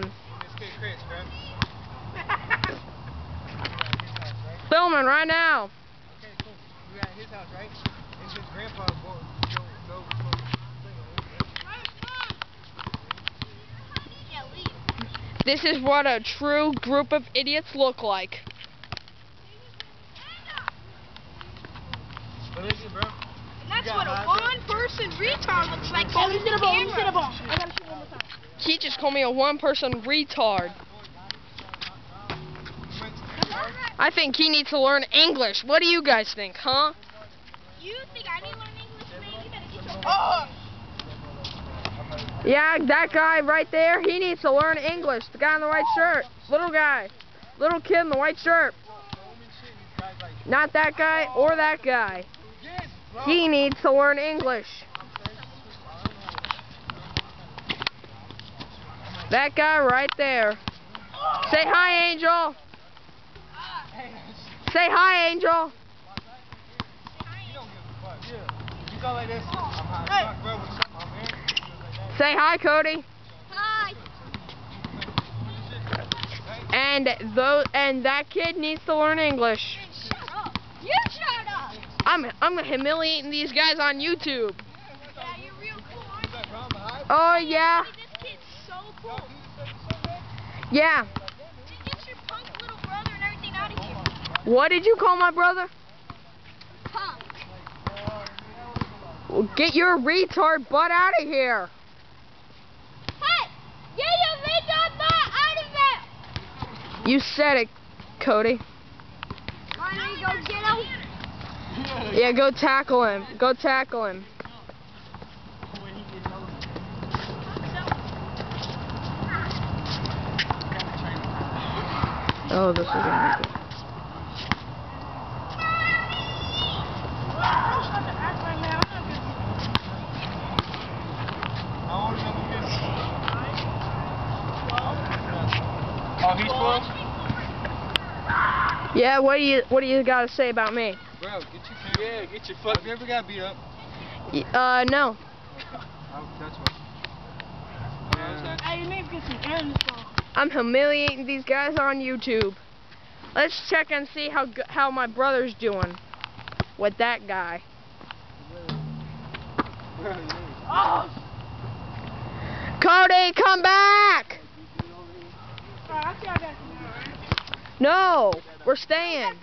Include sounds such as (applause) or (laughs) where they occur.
down. (laughs) Filming right now. This is what a true group of idiots look like. What is it, bro? That's what a one-person retard looks like. Oh, he's gonna ball, he's gonna ball. He just called me a one-person retard. I think he needs to learn English. What do you guys think, huh? You think I need to learn English, man? You better get your Oh. Yeah, that guy right there, he needs to learn English. The guy in the white shirt. Little guy. Little kid in the white shirt. Not that guy or that guy. He needs to learn English. That guy right there. Say hi, Angel. Say hi, Angel. You don't give a fuck. Yeah. You go like this. I'm hot. Fuck, bro. What's up, my man? Say hi, Cody. Hi. And those and that kid needs to learn English. Shut up. You shut up. I'm I'm humiliating these guys on YouTube. Yeah, you're real cool, aren't you? What's up, bro? I'm hot. Oh yeah, This kid's so cool. yeah. Just get your punk little brother and everything out of here. What did you call my brother? Punk. Well, get your retard butt out of here. Hey, get your retard butt out of. You said it, Cody. Why don't you go get him? Yeah, go tackle him. Go tackle him. Oh, this is gonna be good. How old is that kid? Oh, he's full? Yeah, what do you what do you got to say about me? Bro, get your Yeah, get your fuck. Have you ever got beat up? Y- Uh, no. Oh, that's what. Yeah. Hey, you need to get some air in this ball. I'm humiliating these guys on YouTube. Let's check and see how how my brother's doing with that guy. Oh. Cody, come back! No, we're staying.